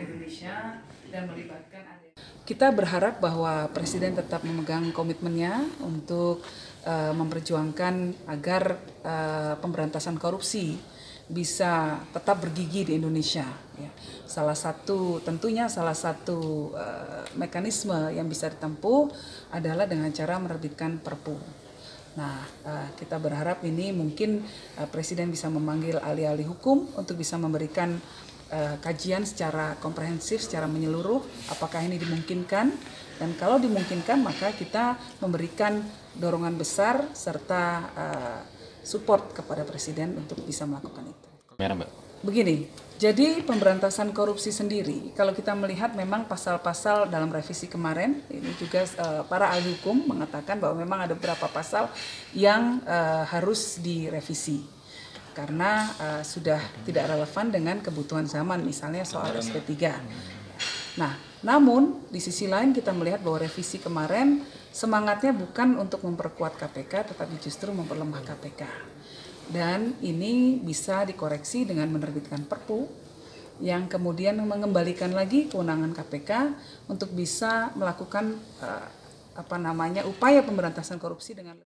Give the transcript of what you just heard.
Indonesia dan melibatkan kita berharap bahwa Presiden tetap memegang komitmennya untuk uh, memperjuangkan agar uh, pemberantasan korupsi bisa tetap bergigi di Indonesia. Ya. Salah satu tentunya salah satu uh, mekanisme yang bisa ditempuh adalah dengan cara menerbitkan Perpu. Nah, kita berharap ini mungkin Presiden bisa memanggil ahli-ahli hukum untuk bisa memberikan uh, kajian secara komprehensif, secara menyeluruh, apakah ini dimungkinkan? Dan kalau dimungkinkan maka kita memberikan dorongan besar serta uh, support kepada Presiden untuk bisa melakukan itu. Begini, jadi pemberantasan korupsi sendiri, kalau kita melihat memang pasal-pasal dalam revisi kemarin, ini juga uh, para ahli hukum mengatakan bahwa memang ada beberapa pasal yang uh, harus direvisi karena uh, sudah tidak relevan dengan kebutuhan zaman, misalnya soal SP3. Nah, namun di sisi lain kita melihat bahwa revisi kemarin semangatnya bukan untuk memperkuat KPK, tetapi justru memperlemah KPK. Dan ini bisa dikoreksi dengan menerbitkan Perpu yang kemudian mengembalikan lagi kewenangan KPK untuk bisa melakukan uh, apa namanya upaya pemberantasan korupsi dengan